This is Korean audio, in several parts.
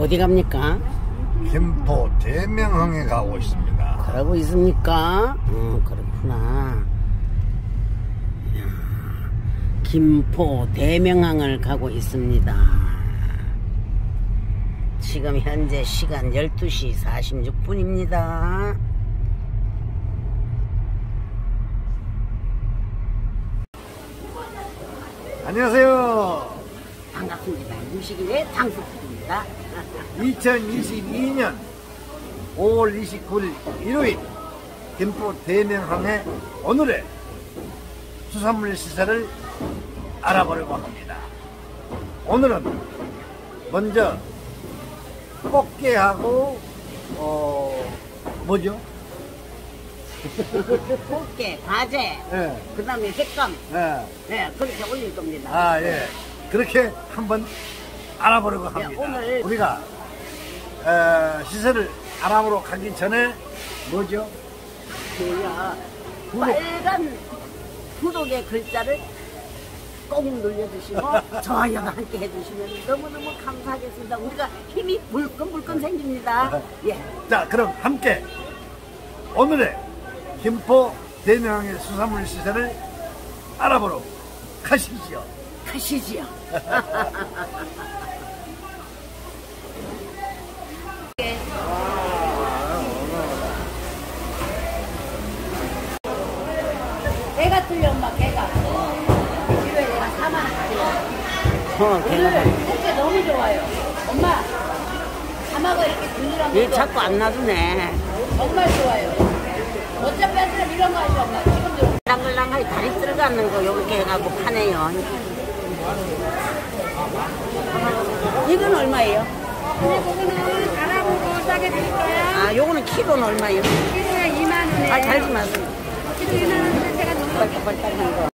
어디 갑니까? 김포 대명항에 가고 있습니다. 가고 있습니까? 어, 그렇구나. 김포 대명항을 가고 있습니다. 지금 현재 시간 12시 46분입니다. 안녕하세요. 반갑습니다. 무식인의 장수입니다. 2022년 5월 29일 일요일 김포 대명항의 오늘의 수산물 시세를 알아보려고 합니다. 오늘은 먼저 꽃게하고 어 뭐죠? 꽃게, 가재, 예, 그 다음에 횟감, 예. 네, 그렇게 올릴 겁니다. 아, 예. 그렇게 한번 알아보려고 합니다. 네, 오늘- 우리가 어, 시세를 알아보러 가기 전에 뭐죠? 그야 구독. 빨간 구독의 글자를 꼭 눌러주시고 좋아요도 함께 해주시면 너무너무 감사하겠습니다. 우리가 힘이 불끈불끈 생깁니다. 예. 자, 그럼 함께 오늘의 김포 대명항의 수산물 시세를 알아보러 가시죠. 가시지요. 개가 뚫려 엄마 개가. 키로에 내가 4만 원 어, 걔가 꽃게 너무 좋아요. 엄마 가마가 이렇게 들리란 얘 자꾸 안 놔두네. 정말 좋아요. 어차피 한 사람 이런 거 하죠 엄마? 지금도. 랑글랑하게 다리 들어가는 거 이렇게 해갖고 파네요. 이건 얼마예요? 그거는 알아보고 싸게 드릴까요? 아, 요거는 키로는 얼마예요? 키로에 2만 원에 아, 달지 마세요. 키로 2만 원인데 제가 너무 빨딱빨딱한 거.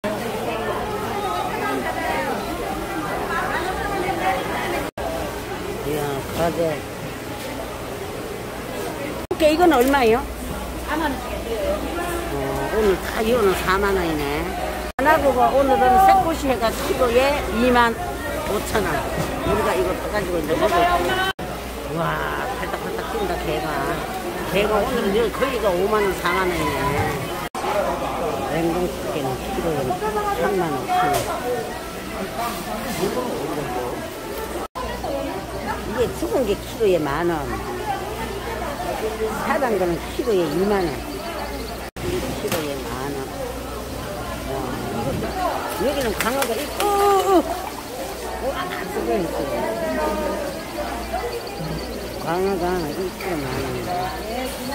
이야, 가재. 이렇게 이건 얼마예요? 4만 원씩 드려요 어, 오늘 다 이거는 4만 원이네. 하나고가 오늘은 새꼬시 해가 키로에 2만 5천 원. 우리가 이거 떠가지고 이제 먹을 와, 팔딱팔딱 뛴다, 개가. 개가 오늘은 여기 거기가 5만 원, 4만 원이네. 냉동숙개는 키로에 3만 5천 원. 이게 죽은 게 키로에 만 원. 사단 거는 키로에 2만 원. 키로에 만 원. 와, 여기는 강어가 있고, 와, 쓰고 있어. 강어가 있고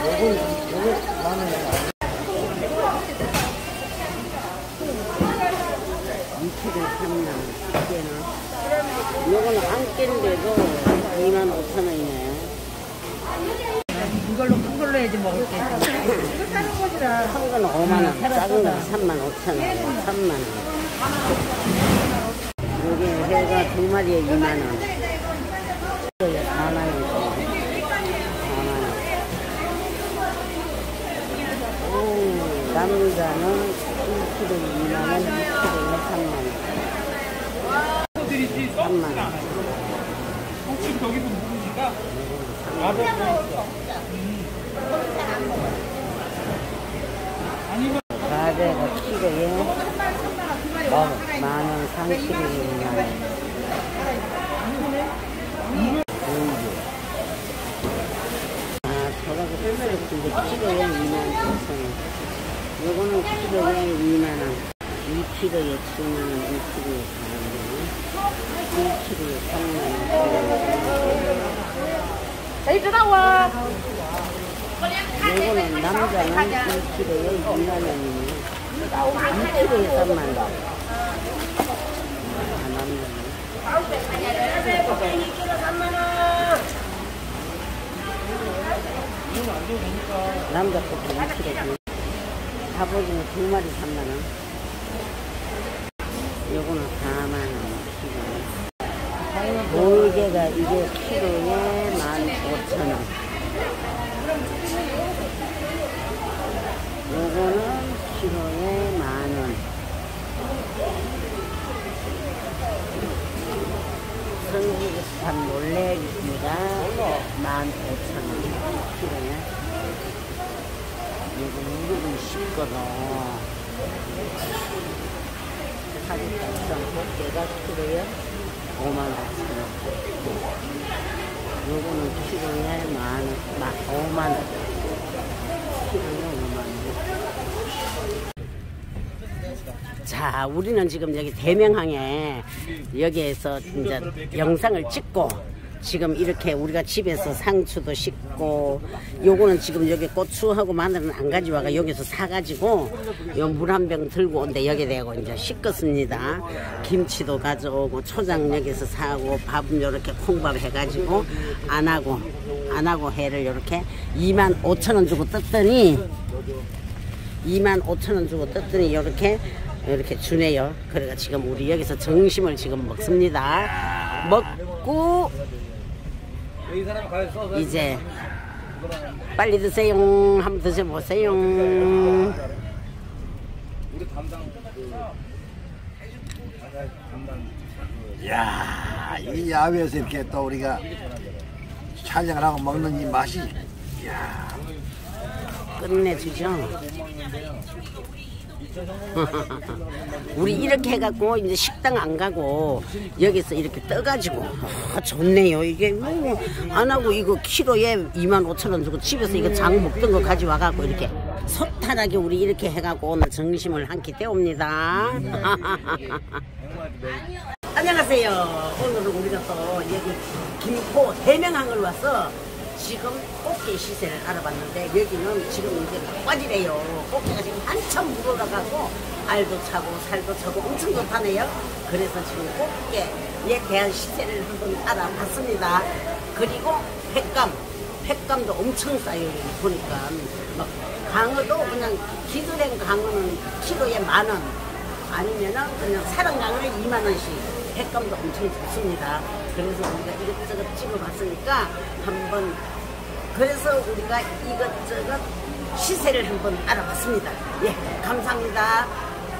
요건 만 원. 2kg 3만 원, 숙제는. 요거는 안 깬데도 2만 5천 원이네. 이걸로 큰 걸로 해야지 먹을게 큰 거는 5만 원, 작은 거는 3만 5천 원, 3만 원. 여기 회가 두 마리에 2만 원. 이거에 4만 원. 4만 원. 오, 남자는 1kg에 2만 원, 2kg에 3만 원. 3만 원. 혹시 저기도? 아니면 가재가 키로에 만 원, 3kg에 2만 원. 아, 저거가 뺄수록 근데 키로에 2만 5천 원. 요거는 키로에 2만 원. 2kg에 7만 원, 1kg에 4만 원. 1kg에 3만 원. 저희 나와 요거는 남자는 1kg에 2만 원이네. 2kg에 3만 원. 아. 남자 것도 2kg. 갑오징어 두 마리 3만 원. 요거는 4만 원. 키로. 돌개가 이게 키로에 15,000원. 요거는 키로에 만 원. 성지 산 놀래기가 15,000원 키로에 이거 무릎은 쉽거든. 사진값은 꽃게가 키로에 55,000원. 요거는 키로에 만, 만, 5만원. 키로에 5만원 자, 우리는 지금 여기 대명항에 여기에서 이제 영상을 찍고 지금 이렇게 우리가 집에서 상추도 씻고 요거는 지금 여기 고추하고 마늘은 안 가져와가 여기서 사가지고 요 물 한 병 들고 온데 여기 대고 이제 씻겠습니다. 김치도 가져오고 초장 여기서 사고 밥은 요렇게 콩밥 해가지고 안 하고 안 하고 해를 요렇게 2만 5천 원 주고 떴더니 2만 5천 원 주고 떴더니 이렇게 이렇게 주네요. 그래가 지금 우리 여기서 점심을 지금 먹습니다. 먹고 이제 빨리 드세요. 한번 드셔보세요. 우리 담당 야, 이 야외에서 이렇게 또 우리가 촬영을 하고 먹는 이 맛이 끝내주죠. 우리 이렇게 해갖고 이제 식당 안 가고 여기서 이렇게 떠가지고 아, 좋네요. 이게 뭐 안 하고 이거 키로에 2만 5천 원 주고 집에서 이거 장 먹던 거 가져와갖고 이렇게 소탈하게 우리 이렇게 해갖고 오늘 점심을 한 끼 때웁니다. 안녕하세요. 오늘은 우리가 또 여기 김포 대명항을 와서 지금 꽃게 시세를 알아봤는데 여기는 지금 이제 막바지래요. 꽃게가 지금 한참 물어나가고 알도 차고 살도 차고 엄청 좋다네요. 그래서 지금 꽃게에 대한 시세를 한번 알아봤습니다. 그리고 횟감, 횟감도 엄청 싸요. 보니까 막 강어도 그냥 기술행 강어는 키로에 만 원. 아니면은 그냥 사랑강을 2만 원씩 횟감도 엄청 좋습니다. 그래서 우리가 이것저것 찍어봤으니까 한번 그래서 우리가 이것저것 시세를 한번 알아봤습니다. 예, 감사합니다.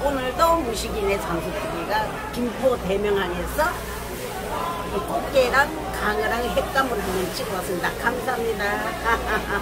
오늘도 무식인의 장수TV가 김포 대명항에서 이 꽃게랑 강어랑 횟감을 한번 찍어봤습니다. 감사합니다.